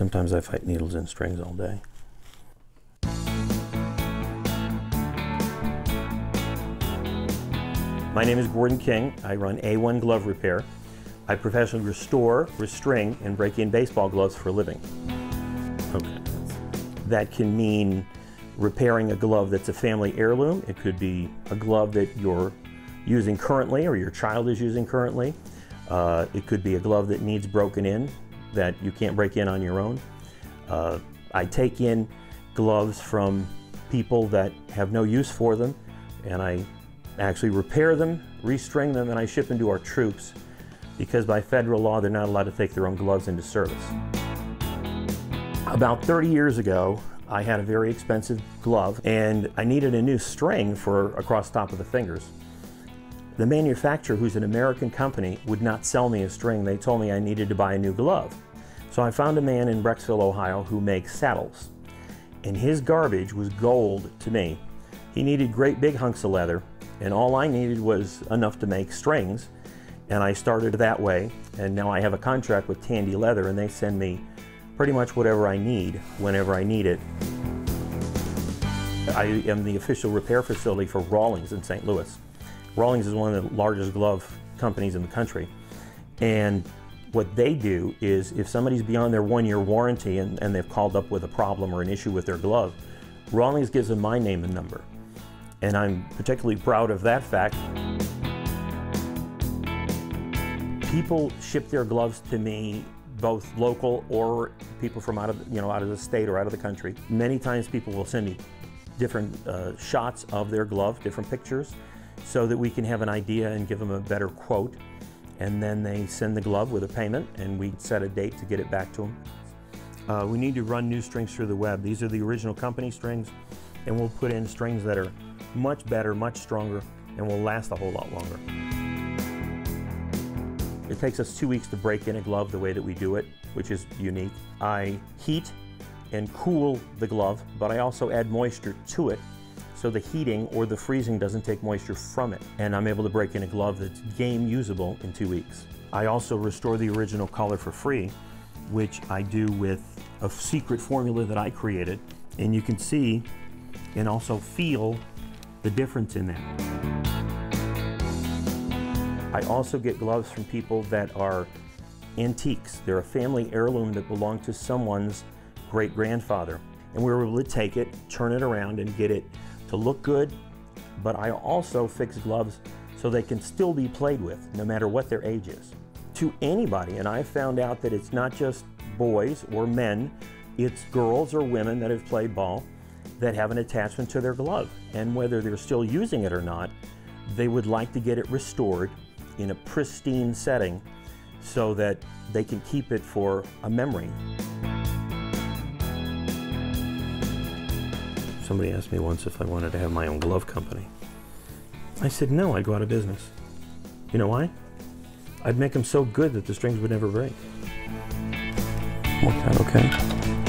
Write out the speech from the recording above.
Sometimes I fight needles and strings all day. My name is Gordon King. I run A1 Glove Repair. I professionally restore, restring, and break in baseball gloves for a living. Okay. That can mean repairing a glove that's a family heirloom. It could be a glove that you're using currently or your child is using currently. Uh, it could be a glove that needs broken in that you can't break in on your own. Uh, I take in gloves from people that have no use for them and I actually repair them, restring them, and I ship them to our troops because by federal law they're not allowed to take their own gloves into service. About 30 years ago, I had a very expensive glove and I needed a new string for across top of the fingers. The manufacturer, who's an American company, would not sell me a string. They told me I needed to buy a new glove. So I found a man in Brecksville, Ohio who makes saddles. And his garbage was gold to me. He needed great big hunks of leather and all I needed was enough to make strings. And I started that way. And now I have a contract with Tandy Leather and they send me pretty much whatever I need whenever I need it. I am the official repair facility for Rawlings in St. Louis. Rawlings is one of the largest glove companies in the country. And what they do is if somebody's beyond their one year warranty and, and they've called up with a problem or an issue with their glove, Rawlings gives them my name and number and I'm particularly proud of that fact. People ship their gloves to me both local or people from out of you know out of the state or out of the country. Many times people will send me different uh, shots of their glove, different pictures, so that we can have an idea and give them a better quote. And then they send the glove with a payment, and we set a date to get it back to them. Uh, we need to run new strings through the web. These are the original company strings, and we'll put in strings that are much better, much stronger, and will last a whole lot longer. It takes us two weeks to break in a glove the way that we do it, which is unique. I heat and cool the glove, but I also add moisture to it so the heating or the freezing doesn't take moisture from it. And I'm able to break in a glove that's game usable in two weeks. I also restore the original color for free, which I do with a secret formula that I created. And you can see and also feel the difference in that. I also get gloves from people that are antiques. They're a family heirloom that belonged to someone's great grandfather. And we were able to take it, turn it around, and get it to look good. But I also fix gloves so they can still be played with, no matter what their age is. To anybody, and I found out that it's not just boys or men, it's girls or women that have played ball that have an attachment to their glove. And whether they're still using it or not, they would like to get it restored in a pristine setting so that they can keep it for a memory. Somebody asked me once if I wanted to have my own glove company. I said no, I'd go out of business. You know why? I'd make them so good that the strings would never break. Worked out okay.